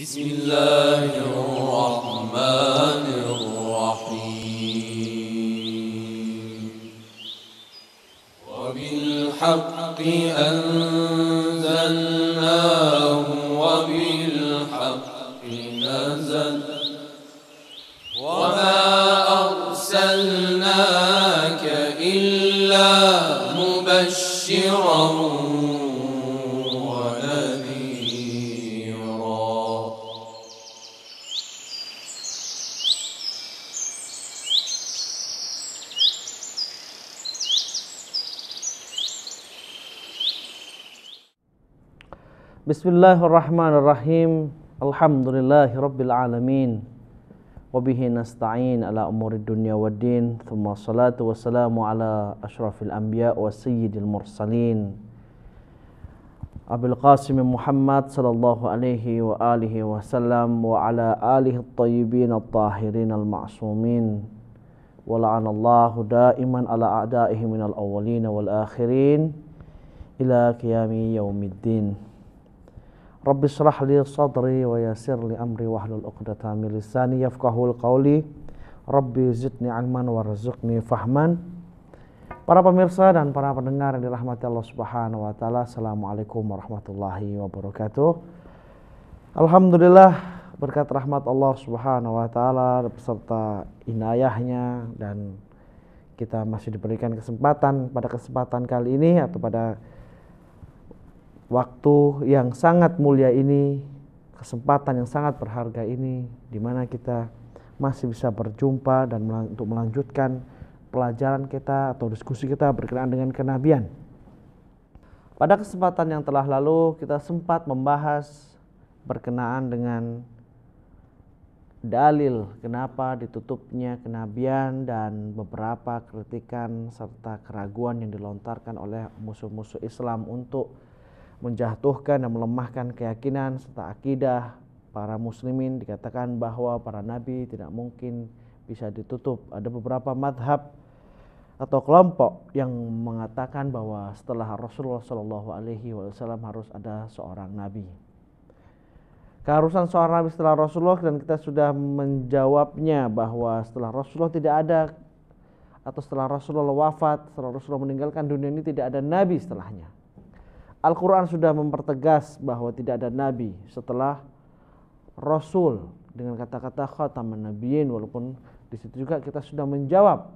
بسم الله الرحمن الرحيم. وبالحق أنزلناه بسم الله الرحمن الرحيم الحمد لله رب العالمين وبه نستعين على أمور الدنيا والدين ثم الصلاة والسلام على أشرف الأنبياء وسيد المرسلين أبي القاسم محمد صلى الله عليه وآله وسلم وعلى آله الطيبين الطاهرين المعصومين ولعن الله دائما على أعدائه من الأولين والآخرين إلى قيام يوم الدين Rabbi syrah li sadri wa yasir li amri wahlul uqdata min lisani yafqahul qawli. Rabbi zidni ilman warzuqni fahman. Para pemirsa dan para pendengar yang dirahmati Allah Subhanahu wa taala Assalamualaikum warahmatullahi wabarakatuh. Alhamdulillah berkat rahmat Allah Subhanahu wa taala beserta inayahnya dan kita masih diberikan kesempatan pada kesempatan kali ini atau pada waktu yang sangat mulia ini, kesempatan yang sangat berharga ini, di mana kita masih bisa berjumpa dan untuk melanjutkan pelajaran kita atau diskusi kita berkenaan dengan kenabian. Pada kesempatan yang telah lalu kita sempat membahas berkenaan dengan dalil kenapa ditutupnya kenabian dan beberapa kritikan serta keraguan yang dilontarkan oleh musuh-musuh Islam untuk menjatuhkan dan melemahkan keyakinan serta akidah para muslimin dikatakan bahwa para nabi tidak mungkin bisa ditutup. Ada beberapa madhab atau kelompok yang mengatakan bahwa setelah Rasulullah Shallallahu Alaihi Wasallam harus ada seorang nabi. Keharusan seorang nabi setelah Rasulullah dan kita sudah menjawabnya bahwa setelah Rasulullah tidak ada atau setelah Rasulullah wafat, setelah Rasulullah meninggalkan dunia ini tidak ada nabi setelahnya. Al-Quran sudah mempertegas bahwa tidak ada nabi setelah Rasul dengan kata-kata khataman nabiyyin walaupun di situ juga kita sudah menjawab.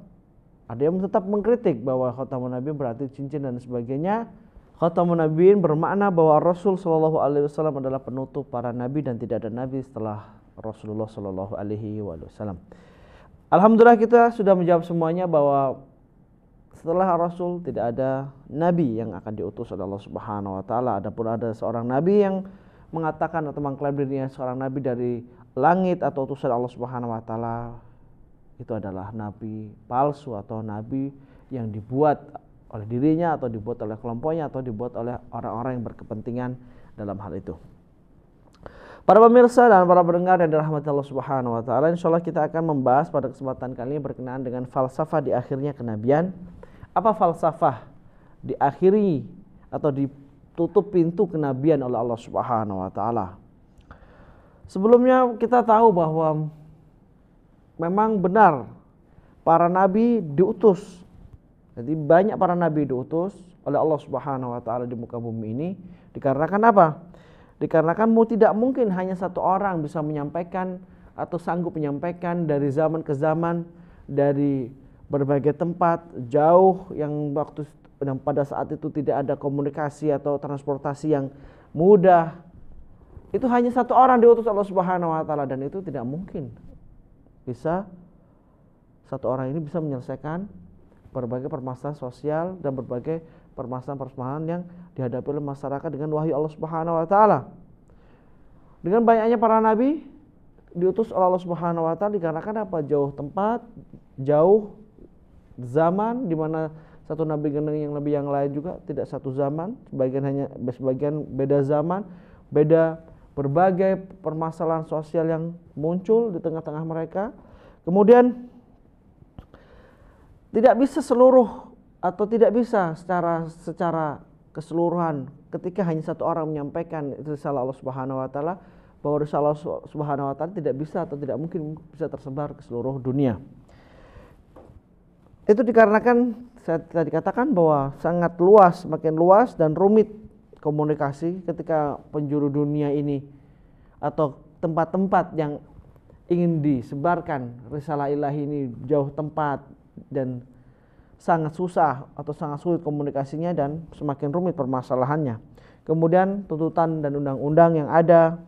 Ada yang tetap mengkritik bahwa khataman nabiyyin berarti cincin dan sebagainya. Khataman nabiyyin bermakna bahwa Rasul Shallallahu alaihi wasallam adalah penutup para nabi dan tidak ada nabi setelah Rasulullah Shallallahu alaihi wasallam. Alhamdulillah kita sudah menjawab semuanya bahwa setelah Rasul tidak ada nabi yang akan diutus oleh Allah Subhanahu wa taala. Adapun ada seorang nabi yang mengatakan atau mengklaim dirinya seorang nabi dari langit atau utusan Allah Subhanahu wa taala itu adalah nabi palsu atau nabi yang dibuat oleh dirinya atau dibuat oleh kelompoknya atau dibuat oleh orang-orang yang berkepentingan dalam hal itu. Para pemirsa dan para pendengar yang dirahmati Allah Subhanahu wa taala, insyaallah kita akan membahas pada kesempatan kali ini berkenaan dengan falsafah di akhirnya kenabian. Apa falsafah diakhiri atau ditutup pintu kenabian oleh Allah Subhanahu wa taala? Sebelumnya kita tahu bahwa memang benar para nabi diutus. Jadi banyak para nabi diutus oleh Allah Subhanahu wa taala di muka bumi ini dikarenakan apa? Dikarenakan mau tidak mungkin hanya satu orang bisa menyampaikan atau sanggup menyampaikan dari zaman ke zaman dari berbagai tempat jauh yang waktu yang pada saat itu tidak ada komunikasi atau transportasi yang mudah itu hanya satu orang diutus Allah Subhanahu wa taala dan itu tidak mungkin bisa satu orang ini bisa menyelesaikan berbagai permasalahan sosial dan berbagai permasalahan-permasalahan yang dihadapi oleh masyarakat dengan wahyu Allah Subhanahu wa taala. Dengan banyaknya para nabi diutus oleh Allah Subhanahu wa taala dikarenakan apa? Jauh tempat, jauh zaman di mana satu nabi dengan yang nabi yang lain juga tidak satu zaman, sebagian hanya sebagian beda zaman, beda berbagai permasalahan sosial yang muncul di tengah-tengah mereka. Kemudian tidak bisa seluruh atau tidak bisa secara secara keseluruhan ketika hanya satu orang menyampaikan risalah Allah Subhanahu wa taala bahwa risalah Subhanahu wa taala tidak bisa atau tidak mungkin bisa tersebar ke seluruh dunia. Itu dikarenakan saya tadi katakan bahwa sangat luas, makin luas dan rumit komunikasi ketika penjuru dunia ini atau tempat-tempat yang ingin disebarkan risalah ilahi ini jauh tempat dan sangat susah atau sangat sulit komunikasinya dan semakin rumit permasalahannya. Kemudian tuntutan dan undang-undang yang ada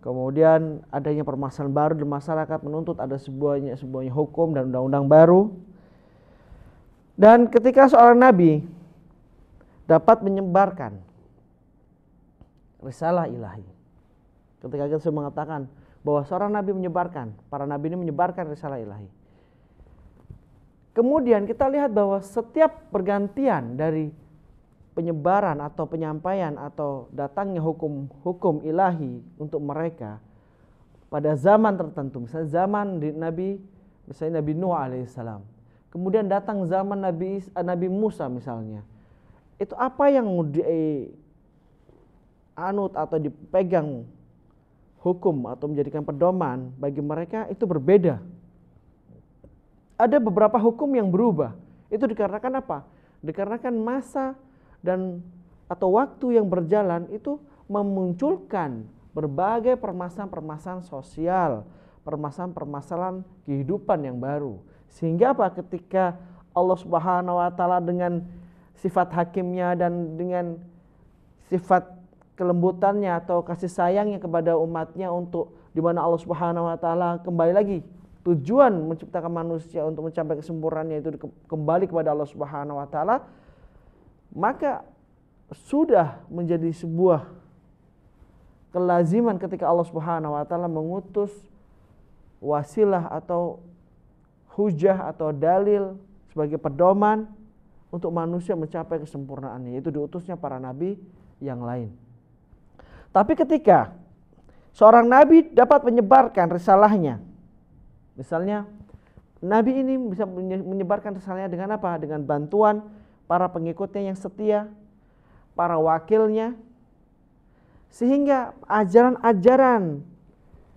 Kemudian adanya permasalahan baru di masyarakat menuntut ada sebuahnya sebuahnya hukum dan undang-undang baru. Dan ketika seorang nabi dapat menyebarkan risalah ilahi. Ketika kita sudah mengatakan bahwa seorang nabi menyebarkan, para nabi ini menyebarkan risalah ilahi. Kemudian kita lihat bahwa setiap pergantian dari penyebaran atau penyampaian atau datangnya hukum-hukum ilahi untuk mereka pada zaman tertentu misalnya zaman di Nabi misalnya Nabi Nuh alaihissalam kemudian datang zaman Nabi Nabi Musa misalnya. Itu apa yang di anut atau dipegang hukum atau menjadikan pedoman bagi mereka itu berbeda. Ada beberapa hukum yang berubah. Itu dikarenakan apa? Dikarenakan masa dan atau waktu yang berjalan itu memunculkan berbagai permasalahan-permasalahan sosial, permasalahan-permasalahan kehidupan yang baru. Sehingga apa? Ketika Allah Subhanahu wa taala dengan sifat hakimnya dan dengan sifat kelembutannya atau kasih sayangnya kepada umatnya untuk di mana Allah Subhanahu wa taala kembali lagi tujuan menciptakan manusia untuk mencapai kesempurnaannya itu kembali kepada Allah Subhanahu wa taala maka sudah menjadi sebuah kelaziman ketika Allah Subhanahu wa taala mengutus wasilah atau hujah atau dalil sebagai pedoman untuk manusia mencapai kesempurnaannya yaitu diutusnya para nabi yang lain. Tapi ketika seorang nabi dapat menyebarkan risalahnya misalnya nabi ini bisa menyebarkan risalahnya dengan apa? Dengan bantuan para pengikutnya yang setia, para wakilnya, sehingga ajaran-ajaran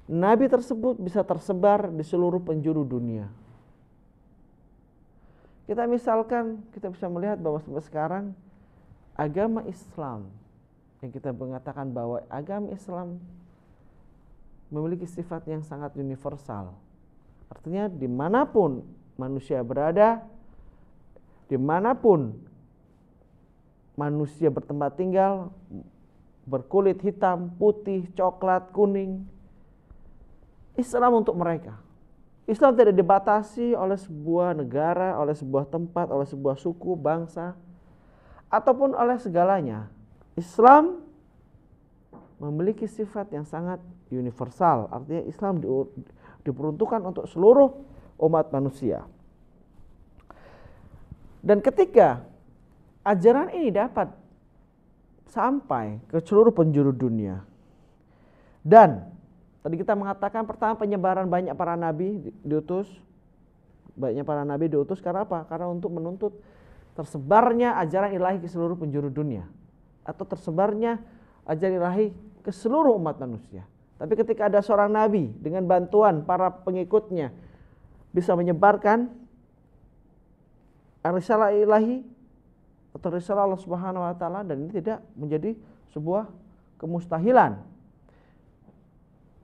Nabi tersebut bisa tersebar di seluruh penjuru dunia. Kita misalkan, kita bisa melihat bahwa sampai sekarang agama Islam yang kita mengatakan bahwa agama Islam memiliki sifat yang sangat universal. Artinya di mana pun manusia berada, di mana pun manusia bertempat tinggal berkulit hitam, putih, coklat, kuning. Islam untuk mereka. Islam tidak dibatasi oleh sebuah negara, oleh sebuah tempat, oleh sebuah suku, bangsa, ataupun oleh segalanya. Islam memiliki sifat yang sangat universal. Artinya Islam diperuntukkan untuk seluruh umat manusia. Dan ketika ajaran ini dapat sampai ke seluruh penjuru dunia. Dan tadi kita mengatakan pertama penyebaran banyak para nabi diutus. Banyak para nabi diutus karena apa? Karena untuk menuntut tersebarnya ajaran ilahi ke seluruh penjuru dunia atau tersebarnya ajaran ilahi ke seluruh umat manusia. Tapi ketika ada seorang nabi dengan bantuan para pengikutnya bisa menyebarkan risalah ilahi atau risalah Allah Subhanahu wa taala dan ini tidak menjadi sebuah kemustahilan.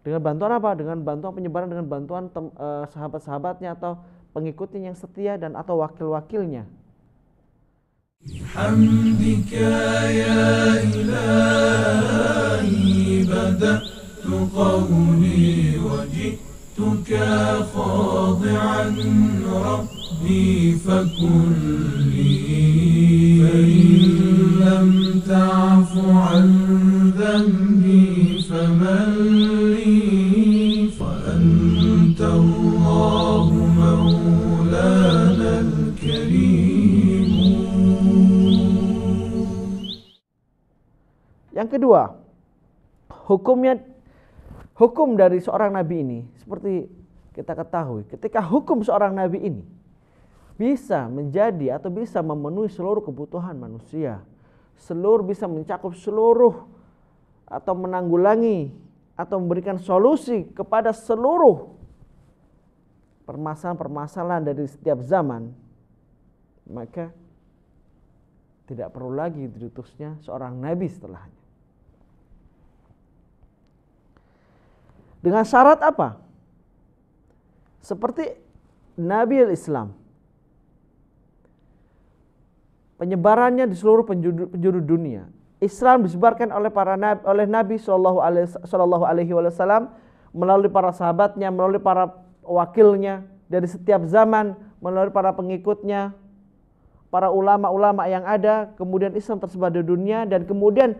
Dengan bantuan apa? Dengan bantuan penyebaran dengan bantuan uh, sahabat-sahabatnya atau pengikutnya yang setia dan atau wakil-wakilnya. بحمدك يا إلهي بدأت قولي وجئتك خاضعا رب ربي فكن لي فإن لم تعف عن ذنبي فمن Kedua, hukumnya hukum dari seorang nabi ini seperti kita ketahui, ketika hukum seorang nabi ini bisa menjadi atau bisa memenuhi seluruh kebutuhan manusia. Seluruh bisa mencakup seluruh atau menanggulangi atau memberikan solusi kepada seluruh permasalahan-permasalahan dari setiap zaman, maka tidak perlu lagi diutusnya seorang nabi setelahnya. Dengan syarat apa? Seperti Nabi al-Islam. Penyebarannya di seluruh penjuru, penjuru dunia. Islam disebarkan oleh para nabi, oleh Nabi Shallallahu Alaihi Wasallam melalui para sahabatnya, melalui para wakilnya dari setiap zaman, melalui para pengikutnya, para ulama-ulama yang ada, kemudian Islam tersebar di dunia dan kemudian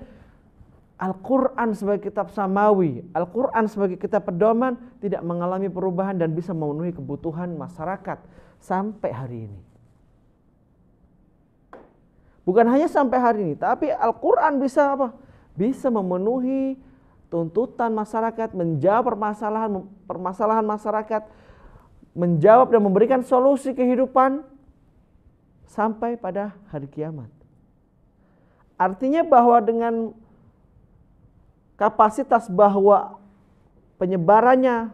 Al-Quran sebagai kitab samawi, Al-Quran sebagai kitab pedoman tidak mengalami perubahan dan bisa memenuhi kebutuhan masyarakat sampai hari ini. Bukan hanya sampai hari ini, tapi Al-Quran bisa apa? Bisa memenuhi tuntutan masyarakat, menjawab permasalahan permasalahan masyarakat, menjawab dan memberikan solusi kehidupan sampai pada hari kiamat. Artinya bahwa dengan kapasitas bahwa penyebarannya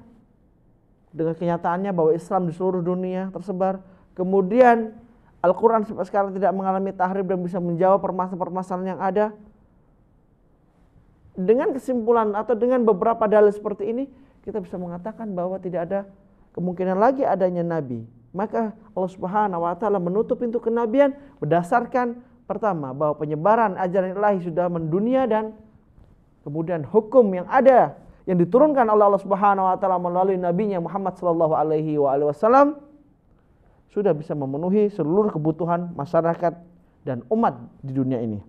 dengan kenyataannya bahwa Islam di seluruh dunia tersebar. Kemudian Al-Quran sampai sekarang tidak mengalami tahrib dan bisa menjawab permasalahan-permasalahan yang ada. Dengan kesimpulan atau dengan beberapa dalil seperti ini, kita bisa mengatakan bahwa tidak ada kemungkinan lagi adanya nabi. Maka Allah Subhanahu wa taala menutup pintu kenabian berdasarkan pertama bahwa penyebaran ajaran ilahi sudah mendunia dan kemudian hukum yang ada yang diturunkan oleh Allah Subhanahu wa taala melalui nabinya Muhammad sallallahu alaihi wasallam sudah bisa memenuhi seluruh kebutuhan masyarakat dan umat di dunia ini.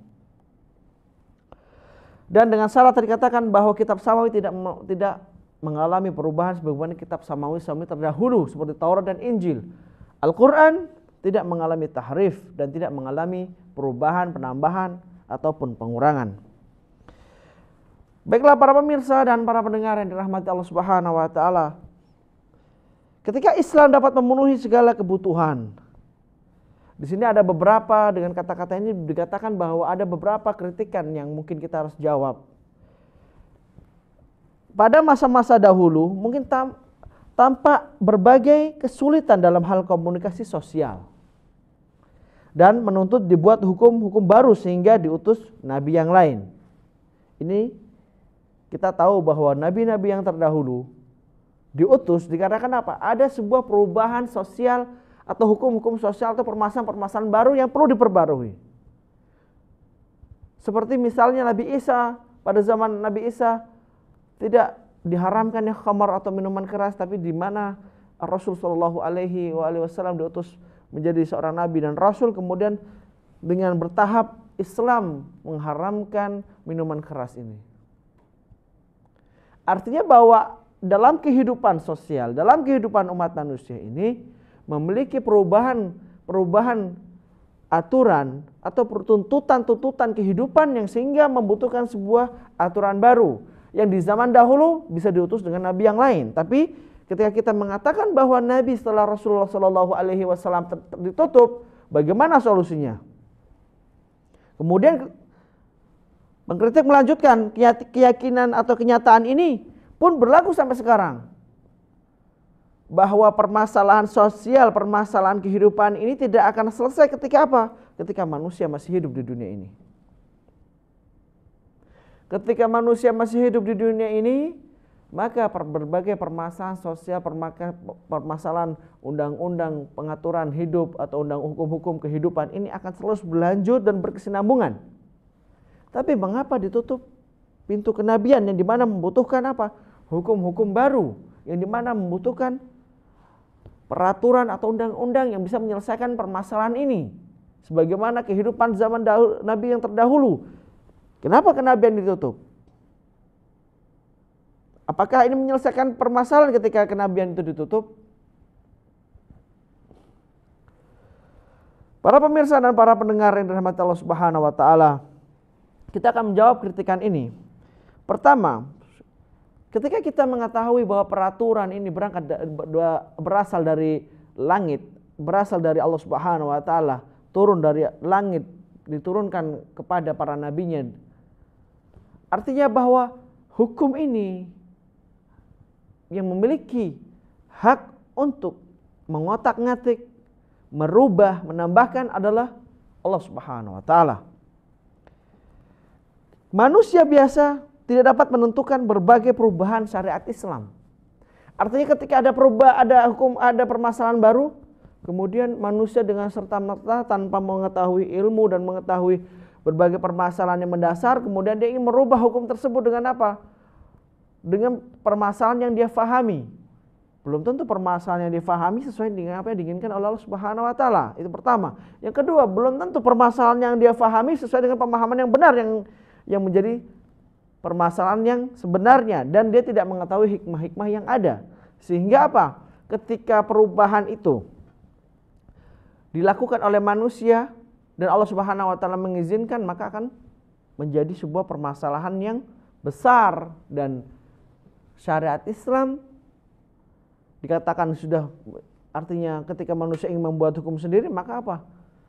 Dan dengan syarat katakan bahwa kitab samawi tidak tidak mengalami perubahan sebagaimana kitab samawi samawi terdahulu seperti Taurat dan Injil. Al-Qur'an tidak mengalami tahrif dan tidak mengalami perubahan, penambahan ataupun pengurangan. Baiklah para pemirsa dan para pendengar yang dirahmati Allah Subhanahu wa taala. Ketika Islam dapat memenuhi segala kebutuhan. Di sini ada beberapa dengan kata-kata ini dikatakan bahwa ada beberapa kritikan yang mungkin kita harus jawab. Pada masa-masa dahulu mungkin tam, tampak berbagai kesulitan dalam hal komunikasi sosial. Dan menuntut dibuat hukum-hukum baru sehingga diutus nabi yang lain. Ini kita tahu bahwa nabi-nabi yang terdahulu diutus dikarenakan apa? Ada sebuah perubahan sosial atau hukum-hukum sosial atau permasalahan-permasalahan baru yang perlu diperbarui. Seperti misalnya Nabi Isa pada zaman Nabi Isa tidak diharamkan ya khamar atau minuman keras tapi di mana Rasul Shallallahu alaihi wasallam diutus menjadi seorang nabi dan rasul kemudian dengan bertahap Islam mengharamkan minuman keras ini. Artinya bahwa dalam kehidupan sosial, dalam kehidupan umat manusia ini memiliki perubahan perubahan aturan atau tuntutan-tuntutan kehidupan yang sehingga membutuhkan sebuah aturan baru yang di zaman dahulu bisa diutus dengan nabi yang lain. Tapi ketika kita mengatakan bahwa nabi setelah Rasulullah Shallallahu Alaihi Wasallam ditutup, bagaimana solusinya? Kemudian Pengkritik melanjutkan keyakinan atau kenyataan ini pun berlaku sampai sekarang. Bahwa permasalahan sosial, permasalahan kehidupan ini tidak akan selesai ketika apa? Ketika manusia masih hidup di dunia ini. Ketika manusia masih hidup di dunia ini, maka berbagai permasalahan sosial, permasalahan undang-undang pengaturan hidup atau undang hukum-hukum kehidupan ini akan terus berlanjut dan berkesinambungan. Tapi mengapa ditutup pintu kenabian yang di mana membutuhkan apa? Hukum-hukum baru yang di mana membutuhkan peraturan atau undang-undang yang bisa menyelesaikan permasalahan ini. Sebagaimana kehidupan zaman dahulu, Nabi yang terdahulu. Kenapa kenabian ditutup? Apakah ini menyelesaikan permasalahan ketika kenabian itu ditutup? Para pemirsa dan para pendengar yang dirahmati Allah Subhanahu wa taala, kita akan menjawab kritikan ini. Pertama, ketika kita mengetahui bahwa peraturan ini berangkat berasal dari langit, berasal dari Allah Subhanahu wa taala, turun dari langit, diturunkan kepada para nabinya. Artinya bahwa hukum ini yang memiliki hak untuk mengotak-ngatik, merubah, menambahkan adalah Allah Subhanahu wa taala. Manusia biasa tidak dapat menentukan berbagai perubahan syariat Islam. Artinya ketika ada perubahan, ada hukum, ada permasalahan baru, kemudian manusia dengan serta merta tanpa mengetahui ilmu dan mengetahui berbagai permasalahan yang mendasar, kemudian dia ingin merubah hukum tersebut dengan apa? Dengan permasalahan yang dia fahami. Belum tentu permasalahan yang difahami sesuai dengan apa yang diinginkan oleh Allah Subhanahu wa taala. Itu pertama. Yang kedua, belum tentu permasalahan yang dia fahami sesuai dengan pemahaman yang benar yang yang menjadi permasalahan yang sebenarnya dan dia tidak mengetahui hikmah-hikmah yang ada. Sehingga apa? Ketika perubahan itu dilakukan oleh manusia dan Allah Subhanahu wa taala mengizinkan maka akan menjadi sebuah permasalahan yang besar dan syariat Islam dikatakan sudah artinya ketika manusia ingin membuat hukum sendiri maka apa?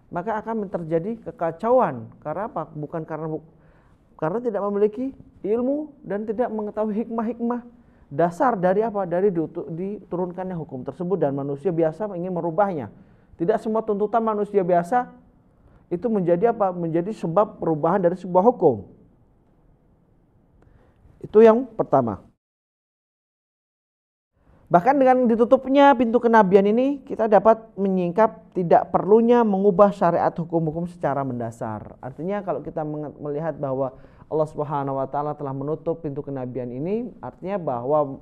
Maka akan terjadi kekacauan. Karena apa? Bukan karena karena tidak memiliki ilmu dan tidak mengetahui hikmah-hikmah dasar dari apa? Dari diturunkannya hukum tersebut. Dan manusia biasa ingin merubahnya. Tidak semua tuntutan manusia biasa itu menjadi apa? Menjadi sebab perubahan dari sebuah hukum. Itu yang pertama Bahkan dengan ditutupnya pintu kenabian ini kita dapat menyingkap tidak perlunya mengubah syariat hukum-hukum secara mendasar. Artinya kalau kita melihat bahwa Allah Subhanahu wa taala telah menutup pintu kenabian ini artinya bahwa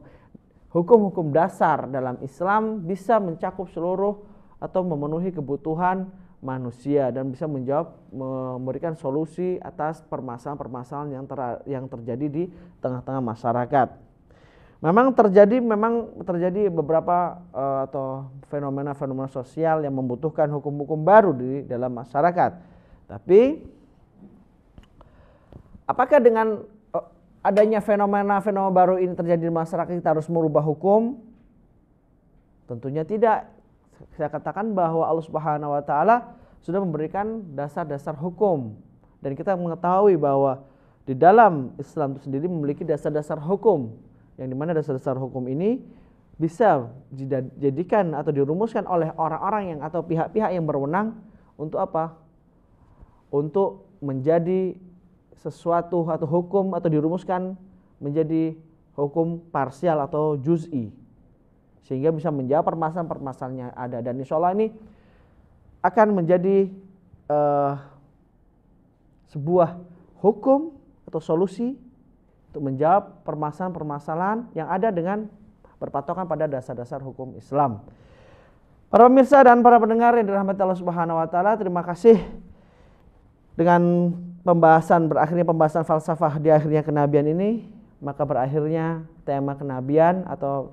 hukum-hukum dasar dalam Islam bisa mencakup seluruh atau memenuhi kebutuhan manusia dan bisa menjawab memberikan solusi atas permasalahan-permasalahan yang ter, yang terjadi di tengah-tengah masyarakat. Memang terjadi memang terjadi beberapa uh, atau fenomena-fenomena sosial yang membutuhkan hukum-hukum baru di dalam masyarakat. Tapi apakah dengan uh, adanya fenomena-fenomena baru ini terjadi di masyarakat kita harus merubah hukum? Tentunya tidak. Saya katakan bahwa Allah Subhanahu wa taala sudah memberikan dasar-dasar hukum dan kita mengetahui bahwa di dalam Islam itu sendiri memiliki dasar-dasar hukum yang di mana dasar-dasar hukum ini bisa dijadikan atau dirumuskan oleh orang-orang yang atau pihak-pihak yang berwenang untuk apa? Untuk menjadi sesuatu atau hukum atau dirumuskan menjadi hukum parsial atau juz'i sehingga bisa menjawab permasalahan-permasalahan yang ada dan insya Allah ini akan menjadi uh, sebuah hukum atau solusi untuk menjawab permasalahan-permasalahan yang ada dengan berpatokan pada dasar-dasar hukum Islam. Para pemirsa dan para pendengar yang dirahmati Allah Subhanahu wa taala, terima kasih dengan pembahasan berakhirnya pembahasan falsafah di akhirnya kenabian ini, maka berakhirnya tema kenabian atau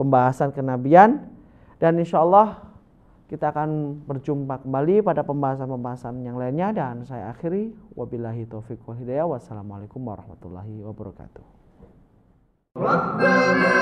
pembahasan kenabian dan insya Allah kita akan berjumpa kembali pada pembahasan-pembahasan yang lainnya dan saya akhiri wabillahi taufiq wal hidayah wassalamualaikum warahmatullahi wabarakatuh. ربنا